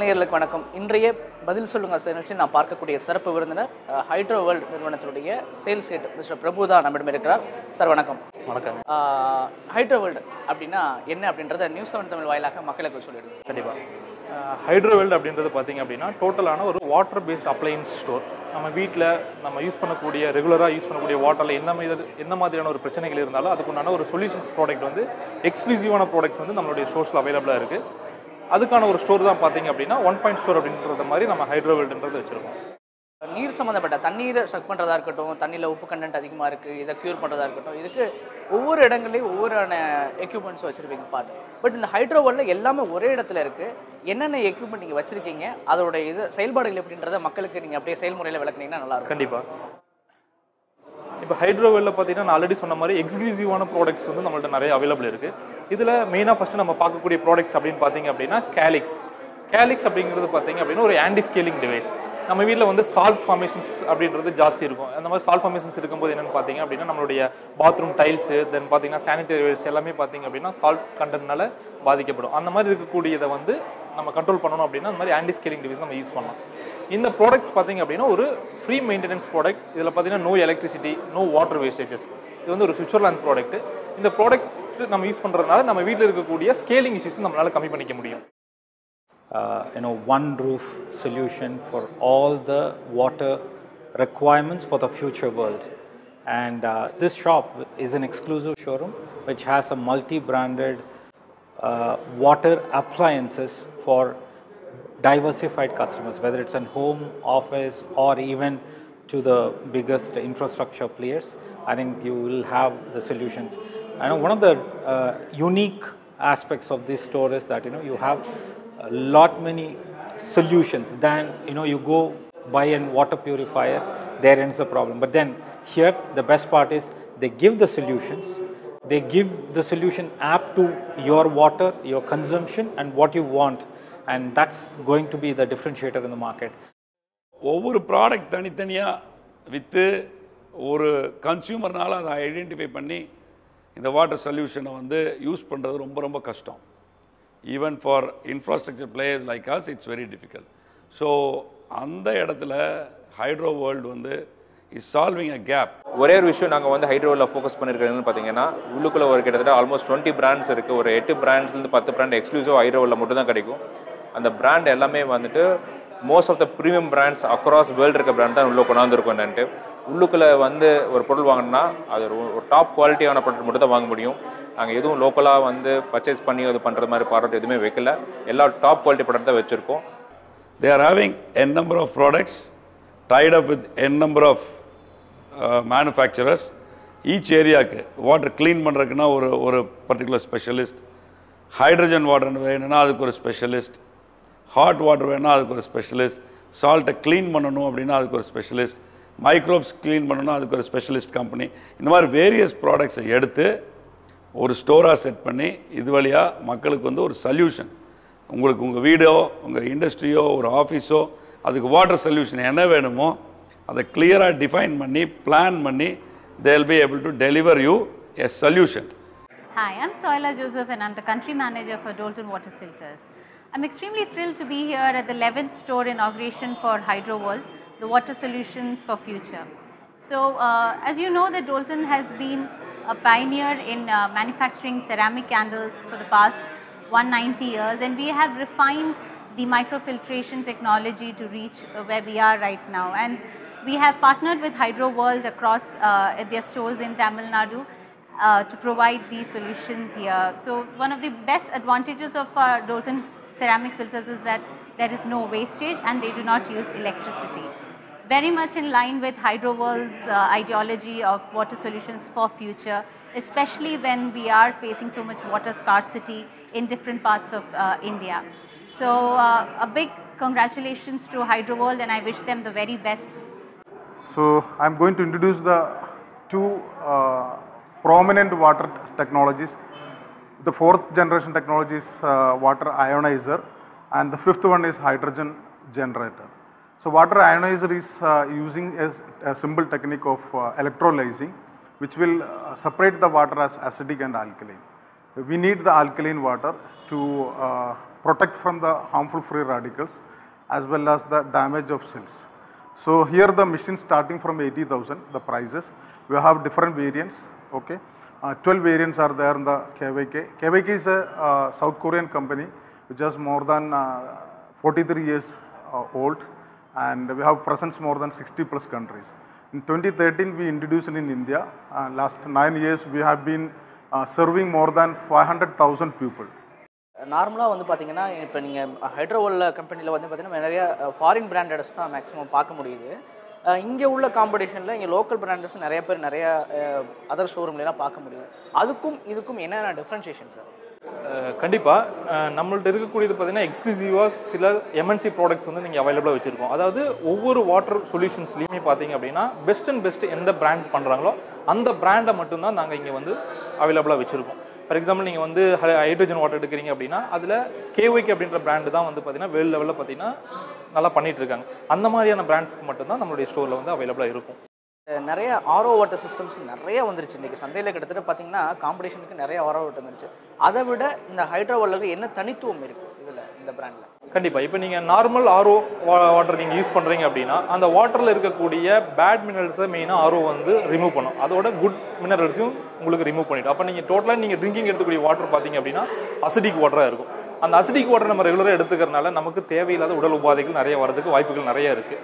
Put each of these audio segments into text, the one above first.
நேயர்களுக்கு வணக்கம். இன்றைய பதில் சொல்லுங்க சார் நிகழ்ச்சி நான் பார்க்கக்கூடிய சிறப்பு விருந்தினர் ஹைட்ரோ வேர்ல்ட் நிறுவனத்தினுடைய சேல்ஸ் ஹெட் மிஸ்டர் பிரபு தான் நம்மிடம் இருக்கிறார். சார் வணக்கம். வணக்கம். ஹைட்ரோ வேர்ல்டு அப்படின்னா என்ன அப்படின்றத நியூஸ் செவன் தமிழ் வாயிலாக மக்களுக்கு சொல்லிடுங்க. கண்டிப்பாக ஹைட்ரோவெல்ட் அப்படின்றது பார்த்தீங்க அப்படின்னா டோட்டலான ஒரு வாட்டர் பேஸ்ட் அப்ளையன்ஸ் ஸ்டோர் நம்ம வீட்டில் நம்ம யூஸ் பண்ணக்கூடிய ரெகுலராக யூஸ் பண்ணக்கூடிய வாட்டரில் என்ன மாதிரி என்ன மாதிரியான ஒரு பிரச்சனைகள் இருந்தாலும் அதுக்குண்டான ஒரு சொல்யூஷன்ஸ் ப்ராடக்ட் வந்து எக்ஸ்க்ளூசிவான ப்ராடக்ட்ஸ் வந்து நம்மளுடைய ஸ்டோர்ஸில் அவைலபிளாக இருக்குது அதுக்கான ஒரு ஸ்டோர் தான் பார்த்தீங்க அப்படின்னா ஒன் பாயிண்ட் ஸ்டோர் அப்படின்றது மாதிரி நம்ம ஹைட்ரோவெல்ட்ன்றது வச்சுருக்கோம். நீர் சம்மந்தப்பட்ட தண்ணீரை ஸ்டக் பண்ணுறதா இருக்கட்டும் தண்ணியில் உப்பு கண்டென்ட் அதிகமாக இருக்குது இதை க்யூர் பண்ணுறதா இருக்கட்டும் இதுக்கு ஒவ்வொரு இடங்கள்லையும் ஒவ்வொரு எக்யூப்மெண்ட்ஸ் வச்சுருப்பீங்க பார்ட் பட் இந்த ஹைட்ரோ வேர்ல்டில் எல்லாமே ஒரே இடத்துல இருக்குது என்னென்ன எக்யூப்மெண்ட் நீங்கள் வச்சுருக்கீங்க அதோட இது செயல்பாடுகள் எப்படின்றத மக்களுக்கு நீங்கள் அப்படியே செயல்முறையில் விளக்குனீங்கன்னா நல்லாயிருக்கும் கண்டிப்பாக இப்போ ஹைட்ரோவெல்ல பார்த்தீங்கன்னா நான் ஆல்ரெடி சொன்ன மாதிரி எக்ஸ்க்ளூசிவான ப்ராடக்ட்ஸ் வந்து நம்மள்ட்ட நிறைய அவைலபிள் இருக்குது இதில் மெயினாக ஃபஸ்ட்டு நம்ம பார்க்கக்கூடிய ப்ராடக்ட்ஸ் அப்படின்னு பார்த்தீங்க அப்படின்னா கேலிக்ஸ் கேலிக்ஸ் அப்படிங்கிறது பார்த்தீங்க அப்படின்னா ஒரு ஆன்டி ஸ்கேலிங் டிவைஸ் நம்ம வீட்டில் வந்து சால்ட் ஃபார்மேஷன்ஸ் அப்படின்றது ஜாஸ்தி இருக்கும். அந்த மாதிரி சால்ட் ஃபார்மேஷன்ஸ் இருக்கும்போது என்னென்னு பார்த்தீங்க அப்படின்னா நம்மளுடைய பாத்ரூம் டைல்ஸு தென் பார்த்தீங்கன்னா சானிடரி வேர்ஸ் எல்லாமே பார்த்தீங்க அப்படின்னா சால்ட் கண்டென்ட்னால பாதிக்கப்படும். அந்த மாதிரி இருக்கக்கூடியதை வந்து நம்ம கண்ட்ரோல் பண்ணணும் அப்படின்னா அந்த மாதிரி ஆன்டி ஸ்கேலிங் டிவைஸ் நம்ம யூஸ் பண்ணலாம். இந்த ப்ராடக்ட்ஸ் பார்த்தீங்க அப்படின்னா ஒரு ஃப்ரீ மெயின்டெனன்ஸ் ப்ராடக்ட் இதில் பார்த்தீங்கன்னா no electricity no water wastages இது வந்து ஒரு சுவிட்சர்லாந்து ப்ராடக்ட் இந்த ப்ராடக்ட் நம்ம யூஸ் பண்ணுறதுனால நம்ம வீட்டில் இருக்கக்கூடிய ஸ்கேலிங் இஷ்யூஸ் நம்மளால கம்மி பண்ணிக்க முடியும். You know one roof solution for all the water the for requirements for the future world. And uh, this shop is an exclusive showroom which has a multi-branded uh, water appliances for diversified customers, whether it's in home, office, or even to the biggest infrastructure players. I think you will have the solutions. I know one of the uh, unique aspects of this store is that you know you have a lot many solutions than you know you go buy a water purifier there ends the problem but then here the best part is they give the solutions they give the solution app to your water your consumption and what you want and that's going to be the differentiator in the market. ஒவ்வொரு product தனித்தனியாக விற்று ஒரு கன்சியூமர்னால அதை identify பண்ணி இந்த water சொல்யூஷனை வந்து use பண்ணுறது ரொம்ப ரொம்ப கஷ்டம். Even for infrastructure players like us it's very difficult so அந்த இடத்துல ஹைட்ரோ வேர்ல்டு வந்து இஸ் சால்விங் அ கேப் ஒரே ஒரு விஷயம் நாங்கள் வந்து ஹைட்ரோவில் ஃபோக்கஸ் பண்ணியிருக்கிறதுன்னு பார்த்தீங்கன்னா உள்ளுக்குள்ள ஒரு கிட்டத்தட்ட ஆல்மோஸ்ட் டுவெண்ட்டி பிராண்ட்ஸ் இருக்குது ஒரு எட்டு பிராண்ட்ஸ்லேருந்து பத்து பிராண்ட் எக்ஸ்க்ளூசிவ் ஹைட்ரோவில் மட்டும் தான் கிடைக்கும். அந்த பிராண்ட் எல்லாமே வந்துட்டு most of the premium brands across world இருக்க பிராண்ட் தான் உள்ளே கொண்டாந்துருக்கோம் என்னன்ட்டு. உள்ளுக்குள்ளே வந்து ஒரு பொருள் வாங்கினா அது ஒரு டாப் குவாலிட்டியான ப்ராடக்ட் மட்டும் தான் வாங்க முடியும். நாங்கள் எதுவும் லோக்கலாக வந்து பர்ச்சேஸ் பண்ணி அது பண்ணுறது மாதிரி ப்ராடக்ட் எதுவுமே வைக்கல. எல்லா டாப் குவாலிட்டி ப்ராடக்ட் தான் வச்சுருக்கோம். They are having n number of products tied up with n number of manufacturers each ஏரியாவுக்கு வாட்டர் க்ளீன் பண்ணுறதுக்குன்னா ஒரு ஒரு பர்டிகுலர் ஸ்பெஷலிஸ்ட் ஹைட்ரஜன் வாட்டர்னு வேணும்னா அதுக்கு ஒரு ஸ்பெஷலிஸ்ட் ஹாட் வாட்டர் வேணால் அதுக்கு ஒரு ஸ்பெஷலிஸ்ட் சால்ட்டை க்ளீன் பண்ணணும் அப்படின்னா அதுக்கு ஒரு ஸ்பெஷலிஸ்ட் மைக்ரோப்ஸ் க்ளீன் பண்ணணும்னா அதுக்கு ஒரு ஸ்பெஷலிஸ்ட் கம்பெனி இந்த மாதிரி வேரியஸ் ப்ராடக்ட்ஸை எடுத்து ஒரு ஸ்டோராக செட் பண்ணி இது வழியாக மக்களுக்கு வந்து ஒரு சல்யூஷன் உங்களுக்கு உங்கள் வீடோ உங்கள் இண்டஸ்ட்ரியோ ஒரு ஆஃபீஸோ அதுக்கு வாட்டர் சொல்யூஷன் என்ன வேணுமோ அதை கிளியராக டிஃபைன் பண்ணி பிளான் பண்ணி they'll be able to deliver you a solution Hi, I'm Soila Joseph and I'm the country manager for Dolton Water Filters. I'm extremely thrilled to be here at the 11th store inauguration for Hydro World, the water solutions for future. So, uh, as you know, that Dolton has been a pioneer in uh, manufacturing ceramic candles for the past 190 years, and we have refined the microfiltration technology to reach uh, where we are right now. And we have partnered with Hydro World across uh, their stores in Tamil Nadu uh, to provide these solutions here. So one of the best advantages of our Dolton ceramic filters is that there is no wastage and they do not use electricity. Very much in line with Hydro World's uh, ideology of water solutions for future, especially when we are facing so much water scarcity in different parts of uh, India. So uh, a big congratulations to Hydro World and I wish them the very best So I'm going to introduce the two uh, prominent water technologies. The fourth generation technology is uh, water ionizer and the fifth one is hydrogen generator. So water ionizer is uh, using a, a simple technique of uh, electrolyzing which will uh, separate the water as acidic and alkaline. We need the alkaline water to uh, protect from the harmful free radicals as well as the damage of cells. So here the machine starting from 80,000, the prices. We have different variants, okay. 12 variants are there in the KVK. KVK is a uh, South Korean company which has more than uh, 43 years uh, old and we have presence more than 60 plus countries. In 2013 we introduced it in India. Uh, last nine years we have been uh, serving more than 500,000 people. நார்மலாக வந்து பார்த்தீங்கன்னா இப்போ நீங்கள் ஹைட்ரோவல்ல கம்பெனியில் வந்து பார்த்தீங்கன்னா நிறைய foreign பிராண்டட்ஸ் தான் மேக்ஸிமம் பார்க்க முடியுது இங்கே உள்ள காம்படிஷனில் இங்கே லோக்கல் பிராண்டர்ஸ் நிறைய பேர் நிறைய அதர் ஷோரூம்லாம் பார்க்க முடியுது. அதுக்கும் இதுக்கும் என்னென்ன டிஃப்ரென்ஷியேஷன் சார் கண்டிப்பாக நம்மள்ட்ட இருக்கக்கூடியது பார்த்தீங்கன்னா எக்ஸ்க்ளூசிவாக சில எம்என்சி ப்ராடக்ட்ஸ் வந்து நீங்கள் அவைலபிளாக வச்சுருக்கோம். அதாவது ஒவ்வொரு வாட்டர் சொல்யூஷன்ஸ்லையுமே பார்த்தீங்க அப்படின்னா பெஸ்ட் அண்ட் பெஸ்ட் எந்த பிராண்ட் பண்ணுறாங்களோ அந்த பிராண்டை மட்டும்தான் நாங்கள் இங்கே வந்து அவைலபிளாக வச்சுருக்கோம். ஃபார் எக்ஸாம்பிள் நீங்கள் வந்து ஹைட்ரஜன் வாட்டர் எடுக்கிறீங்க அப்படின்னா அதில் கேஒய்கே அப்படின்ற பிராண்டு தான் வந்து பார்த்தீங்கன்னா வேர்ல்டு லெவலில் பார்த்தீங்கன்னா நல்லா பண்ணிட்டு இருக்காங்க அந்த மாதிரியான பிராண்ட்ஸ்க்கு மட்டும்தான் நம்மளுடைய ஸ்டோரில் வந்து அவைலபிளாக இருக்கும். நிறைய ஆரோ வாட்டர் சிஸ்டம்ஸ் நிறைய வந்துருச்சு. இன்றைக்கி சந்தையில் கிட்டத்தட்ட பார்த்தீங்கன்னா காம்படிஷனுக்கு நிறைய ஆரோ வாட்டர் வந்துருச்சு. அதை விட இந்த ஹைட்ரோவல்லுக்கு என்ன தனித்துவம் இருக்குது இதில் இந்த பிராண்டில் கண்டிப்பா. இப்போ நீங்க நார்மல் ஆர்ஓ வாட்டர் நீங்க யூஸ் பண்றீங்க அப்படின்னா அந்த வாட்டர்ல இருக்கக்கூடிய பேட் மினரல்ஸை மெயினாக ஆர்ஓ வந்து ரிமூவ் பண்ணும். அதோட குட் மினரல்ஸையும் உங்களுக்கு ரிமூவ் பண்ணிடும். அப்போ நீங்க டோட்டலாக நீங்க ட்ரிங்கிங் எடுக்கக்கூடிய வாட்டர் பார்த்தீங்க அப்படின்னா அசிடிக் வாட்டராக இருக்கும். அந்த அசிடிக் வாட்டர் நம்ம ரெகுலராக எடுத்துக்கிறதுனால நமக்கு தேவையில்லாத உடல் உபாதைகள் நிறைய வரதுக்கு வாய்ப்புகள் நிறைய இருக்கு.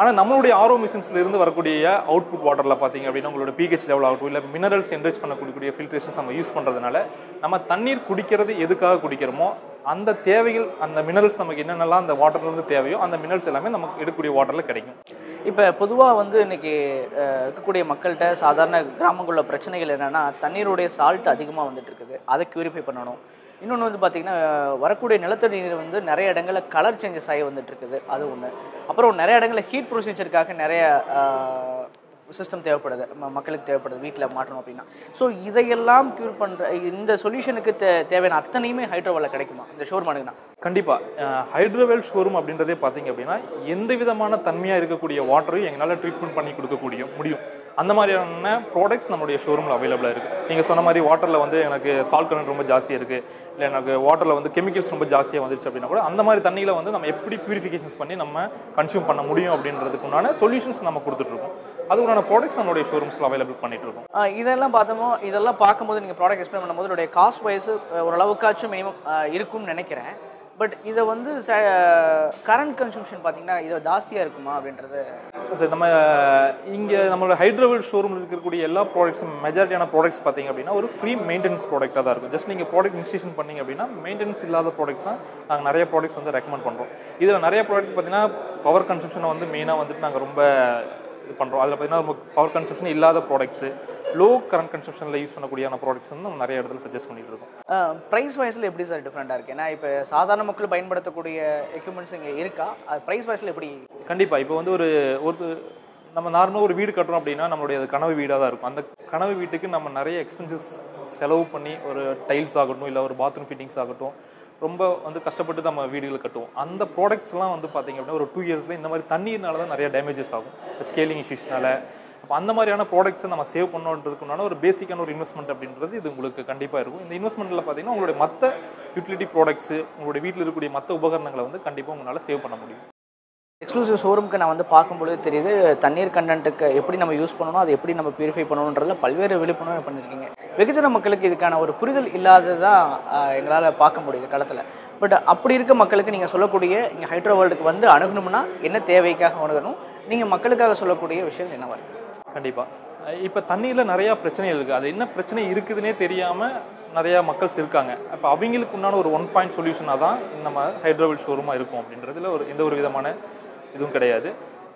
ஆனால் நம்மளுடைய ஆரோ மிஷின்ஸ்ல இருந்து வரக்கூடிய அவுட்புட் வாட்டரில் பார்த்தீங்க அப்படின்னா உங்களோட பிஹெச் லெவல் ஆகட்டும் இல்லை மினரல்ஸ் என்ரேஜ் பண்ணக்கூடிய ஃபில்ட்ரேஷன்ஸ் நம்ம யூஸ் பண்ணுறதுனால நம்ம தண்ணீர் குடிக்கிறது எதுக்காக குடிக்கிறோமோ அந்த தேவைகள் அந்த மினரல்ஸ் நமக்கு என்னென்னலாம் அந்த வாட்டர்ல இருந்து தேவையோ அந்த மினரல்ஸ் எல்லாமே நமக்கு எடுக்கக்கூடிய வாட்டரில் கிடைக்கும். இப்போ பொதுவாக வந்து இன்னைக்கு இருக்கக்கூடிய மக்கள்கிட்ட சாதாரண கிராமங்களில் பிரச்சனைகள் என்னென்னா தண்ணீருடைய சால்ட் அதிகமாக வந்துட்டு இருக்குது. அதை க்யூரிஃபை பண்ணணும். இன்னொன்று வந்து பார்த்தீங்கன்னா வரக்கூடிய நிலத்தடி நீர் வந்து நிறைய இடங்களில் கலர் சேஞ்சஸ் ஆகி வந்துட்டு இருக்குது அது ஒன்று அப்புறம் நிறைய இடங்களில் ஹீட் ப்ரொசீஜருக்காக நிறைய சிஸ்டம் தேவைப்படுது. ம- மக்களுக்கு தேவைப்படுது. வீட்டில் மாற்றணும் அப்படின்னா. ஸோ இதையெல்லாம் க்யூர் பண்ணுற இந்த சொல்யூஷனுக்கு தே தேவையான அத்தனையுமே ஹைட்ரோவலில் கிடைக்குமா? இந்த ஷோர் பண்ணுங்கண்ணா கண்டிப்பாக ஹைட்ரோவெல் ஷோரூம் அப்படின்றதே பார்த்தீங்க அப்படின்னா எந்த விதமான தன்மையாக இருக்கக்கூடிய வாட்டரையும் எங்களால் ட்ரீட்மெண்ட் பண்ணி கொடுக்கக்கூடிய முடியும். அந்த மாதிரியான ப்ராடக்ட்ஸ் நம்மளுடைய ஷோரூமில் அவைலபிளாக இருக்குது நீங்கள் சொன்ன மாதிரி வாட்டரில் வந்து எனக்கு சால்ட் கண்டென்ட் ரொம்ப ஜாஸ்தியாக இருக்குது இல்லை எனக்கு வாட்டரில் வந்து கெமிக்கல்ஸ் ரொம்ப ஜாஸ்தியாக வந்துச்சு அப்படின்னா கூட அந்த மாதிரி தண்ணியில் வந்து நம்ம எப்படி பியூரிஃபிகேஷன்ஸ் பண்ணி நம்ம கன்சியூம் பண்ண முடியும் அப்படின்றதுக்கு உண்டான சொல்யூஷன்ஸ் நம்ம கொடுத்துட்ருக்கோம். அதுக்குண்டான ப்ராடக்ட்ஸ் நம்மளுடைய ஷோரூம்ஸில் அவைலபிள் பண்ணிட்டு இருக்கோம் இதெல்லாம் பார்த்தோமோ இதெல்லாம் பார்க்கும்போது நீங்கள் ப்ராடக்ட் எக்ஸ்பிளைன் பண்ணும்போது காஸ்ட் வைஸ் ஓரளவுக்காச்சும் மினிமம் இருக்கும்னு நினைக்கிறேன். பட் இதை வந்து கரண்ட் கன்சம்ஷன் பார்த்தீங்கன்னா இதை ஜாஸ்தியாக இருக்குமா அப்படின்றது? சார் நம்ம இங்கே நம்மளோட ஹைட்ரோவெல் ஷோரூமில் இருக்கக்கூடிய எல்லா ப்ராடக்ட்ஸும் மெஜாரிட்டியான ப்ராடக்ட்ஸ் பார்த்தீங்க அப்படின்னா ஒரு ஃப்ரீ மெயின்டெனன்ஸ் ப்ராடக்ட்டாக தான் இருக்கும். ஜஸ்ட் நீங்கள் ப்ராடக்ட் இன்ஸ்டேஷன் பண்ணீங்க அப்படின்னா மெயின்டெனன்ஸ் இல்லாத ப்ராடக்ட்ஸ் தான் நாங்கள் நிறைய ப்ராடக்ட்ஸ் வந்து ரெக்கமெண்ட் பண்ணுறோம் இதில் நிறைய ப்ராடக்ட் பார்த்தீங்கன்னா பவர் கன்சம்ஷனை வந்து மெயினாக வந்துட்டு நாங்கள் ரொம்ப இது பண்ணுறோம் அதில் பார்த்தீங்கன்னா ரொம்ப பவர் கன்சம்ஷன் இல்லாத ப்ராடக்ட்ஸு லோ கரண்ட் கன்சம்ஷனில் யூஸ் பண்ணக்கூடியான ப்ராடக்ட்ஸ் வந்து நம்ம நிறைய இடத்துல சஜஸ்ட் பண்ணிட்டு இருக்கோம். ப்ரைஸ் வைஸில் எப்படி சார் டிஃப்ரெண்ட்டாக இருக்குது ஏன்னா இப்போ சாதாரண மக்கள் பயன்படுத்தக்கூடிய எக்யூப்மெண்ட்ஸ் இங்கே இருக்கா? அது ப்ரைஸ் வைஸில் எப்படி? கண்டிப்பாக இப்போ வந்து ஒரு ஒரு நம்ம நார்மலாக ஒரு வீடு கட்டுறோம் அப்படின்னா நம்மளுடைய கனவு வீடாக தான் இருக்கும். அந்த கனவு வீட்டுக்கு நம்ம நிறைய எக்ஸ்பென்சஸ் செலவு பண்ணி ஒரு டைல்ஸ் ஆகட்டும் இல்லை ஒரு பாத்ரூம் ஃபிட்டிங்ஸ் ஆகட்டும் ரொம்ப வந்து கஷ்டப்பட்டு நம்ம வீடுகளை கட்டுவோம். அந்த ப்ராடக்ட்ஸ்லாம் வந்து பார்த்தீங்க அப்படின்னா ஒரு டூ இயர்ஸில் இந்த மாதிரி தண்ணீர்னால தான் நிறைய டேமேஜஸ் ஆகும். ஸ்கேலிங் இஷ்யூஸ்னால அப்போ அந்த மாதிரியான ப்ராடக்ட்ஸை நம்ம சேவ் பண்ணோன்றதுக்குண்டான ஒரு பேசிக்கான ஒரு இன்வெஸ்ட்மெண்ட் அப்படின்றது இது உங்களுக்கு கண்டிப்பாக இருக்கும். இந்த இன்வெஸ்ட்மெண்ட்டில் பார்த்தீங்கன்னா உங்களுடைய மற்ற யூட்டிலிட்டி ப்ராடக்ட்ஸு உங்களுடைய வீட்டில் இருக்கக்கூடிய மற்ற உபகரணங்களை வந்து கண்டிப்பாக உங்களால் சேவ் பண்ண முடியும். எக்ஸ்க்ளூசிவ் ஷோரூமுக்கு நான் வந்து பார்க்கும்பொழுது தெரியுது தண்ணீர் கண்டென்ட்டுக்கு எப்படி நம்ம யூஸ் பண்ணணும் அதை எப்படி நம்ம பியூரிஃபை பண்ணணுன்றதுல பல்வேறு விழிப்புணர்வு பண்ணியிருக்கீங்க. வெகுஜன மக்களுக்கு இதுக்கான ஒரு புரிதல் இல்லாதது தான் எங்களால் பார்க்க முடியுது களத்தில். பட் அப்படி இருக்க மக்களுக்கு நீங்கள் சொல்லக்கூடிய இங்கே ஹைட்ரோ வேர்ல்டுக்கு வந்து அணுகணும்னா என்ன தேவைக்காக அணுகணும்? நீங்கள் மக்களுக்காக சொல்லக்கூடிய விஷயம் என்னவாக இருக்குது கண்டிப்பாக இப்போ தண்ணியில் நிறையா பிரச்சனை இருக்குது அது என்ன பிரச்சனை இருக்குதுன்னே தெரியாமல் நிறையா மக்கள்ஸ் இருக்காங்க. அப்போ அவங்களுக்கு உண்டான ஒரு ஒன் பாயிண்ட் சொல்யூஷனாக தான் நம்ம ஹைட்ரோவில் ஷோரூமாக இருக்கும் அப்படின்றதுல ஒரு எந்த ஒரு விதமான இதுவும் கிடையாது.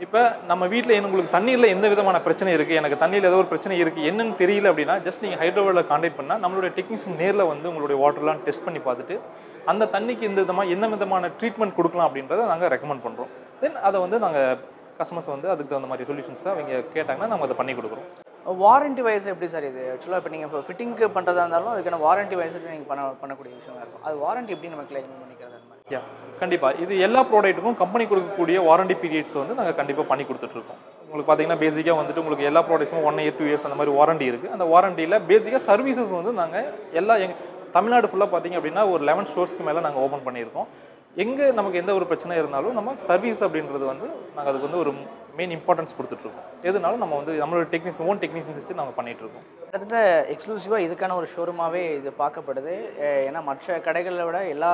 இப்போ நம்ம வீட்டில் உங்களுக்கு தண்ணீரில் எந்த விதமான பிரச்சனை இருக்குது எனக்கு தண்ணியில் ஏதோ ஒரு பிரச்சனை இருக்குது என்னன்னு தெரியல அப்படின்னா ஜஸ்ட் நீங்கள் ஹைட்ரோவில் காண்டாக்ட் பண்ணால் நம்மளுடைய டெக்னீஷியன் நேரில் வந்து உங்களுடைய வாட்டர்லாம் டெஸ்ட் பண்ணி பார்த்துட்டு அந்த தண்ணிக்கு இந்த விதமாக எந்த விதமான ட்ரீட்மெண்ட் கொடுக்கலாம் அப்படின்றத நாங்கள் ரெக்கமெண்ட் பண்ணுறோம் தென் அதை வந்து நாங்கள் கஸ்டமர்ஸ் வந்து அதுக்கு தகுந்த மாதிரி சொல்யூஷன்ஸை அவங்க கேட்டாங்கன்னா நம்ம அதை பண்ணி கொடுக்குறோம். வாரண்டி வைஸ் எப்படி சார் இது? ஆக்சுவலாக இப்போ நீங்கள் இப்போ ஃபிட்டிங்க்கு பண்ணுறதா இருந்தாலும் அதுக்கான வாரண்டி வைஸ் நீங்கள் பண்ண பண்ணக்கூடிய விஷயமா இருக்கும். அது வாரண்டி எப்படி நம்ம கிளைம் பண்ணிக்கிறது அந்த மாதிரி? யா கண்டிப்பாக இது எல்லா ப்ராடக்ட்டுக்கும் கம்பெனி கொடுக்கக்கூடிய வாரண்டி பீரியட்ஸ் வந்து நாங்கள் கண்டிப்பாக பண்ணி கொடுத்துட்ருக்கோம் உங்களுக்கு பார்த்தீங்கன்னா பேசிக்காக வந்துட்டு உங்களுக்கு எல்லா ப்ராடக்ட்ஸும் ஒன் இயர் டூ இயர்ஸ் அந்த மாதிரி வாரண்டி இருக்குது அந்த வாரண்டியில் பேசிக்காக சர்வீசஸ் வந்து நாங்கள் எல்லா எங் தமிழ்நாடு ஃபுல்லாக பார்த்தீங்க அப்படின்னா ஒரு லெவன் ஸ்டோர்ஸ்க்கு மேலே நாங்கள் ஓப்பன் பண்ணியிருக்கோம். எங்கே நமக்கு எந்த ஒரு பிரச்சனை இருந்தாலும் நம்ம சர்வீஸ் அப்படின்றது வந்து நாங்கள் அதுக்கு வந்து ஒரு மெயின் இம்பார்ட்டன்ஸ் கொடுத்துட்ருக்கோம். எதுனாலும் நம்ம வந்து நம்மளோட டெக்னிக்ஸ் ஓன் டெக்னீஷியன்ஸ் வச்சு நாங்கள் பண்ணிட்டு இருக்கோம் கிட்டத்தட்ட எக்ஸ்க்ளூசிவாக இதுக்கான ஒரு ஷோரூமாகவே இது பார்க்கப்படுது. ஏன்னா மற்ற கடைகளை விட எல்லா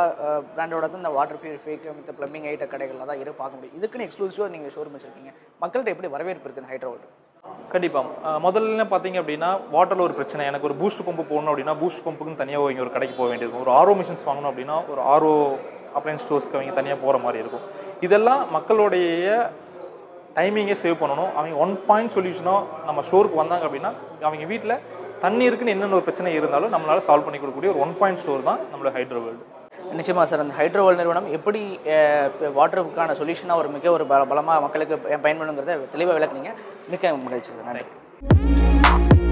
பிராண்டோட தான் இந்த வாட்டர் பியூரிஃபைக்கு மித்த ப்ளம்பிங் ஐட்ட கடைகளில் தான் இரு பார்க்க முடியும். இதுக்குன்னு எக்ஸ்க்ளூசிவாக நீங்கள் ஷோரூம் வச்சிருக்கீங்க. மக்கள்கிட்ட எப்படி வரவேற்பு இருக்குது இந்த ஹைட்ரோ வேர்ல்டு கண்டிப்பாக முதல்ல பார்த்தீங்க அப்படின்னா வாட்டரில் ஒரு பிரச்சனை. எனக்கு ஒரு பூஸ்ட் பம்பு போடணும் அப்படின்னா பூஸ்ட் பம்புக்குன்னு தனியாக இங்கே ஒரு கடைக்கு போக வேண்டியிருக்கும். ஒரு ஆர்ஓ மிஷின்ஸ் வாங்கணும் அப்படின்னா ஒரு ஆர்ஓ அப்ளைன் ஸ்டோர்ஸ்க்கு அவங்க தனியாக போகிற மாதிரி இருக்கும். இதெல்லாம் மக்களுடைய டைமிங்கை சேவ் பண்ணணும். அவங்க ஒன் பாயிண்ட் சொல்யூஷனாக நம்ம ஸ்டோருக்கு வந்தாங்க அப்படின்னா அவங்க வீட்டில் தண்ணீருக்குன்னு என்னென்ன ஒரு பிரச்சனை இருந்தாலும் நம்மளால சால்வ் பண்ணி கொடுக்கக்கூடிய ஒரு ஒன் பாயிண்ட் ஸ்டோர் தான் நம்மளோட ஹைட்ரோ வேர்ல்டு நிச்சயமா சார் அந்த ஹைட்ரோ வேர்ல்ட் நிறுவனம் எப்படி வாட்டருக்கான சொல்யூஷனாக ஒரு மிக ஒரு பல பலமாக மக்களுக்கு பயன்படுங்கிறத தெளிவாக விளக்குனீங்க. மிக்க மகிழ்ச்சி சார். நன்றி.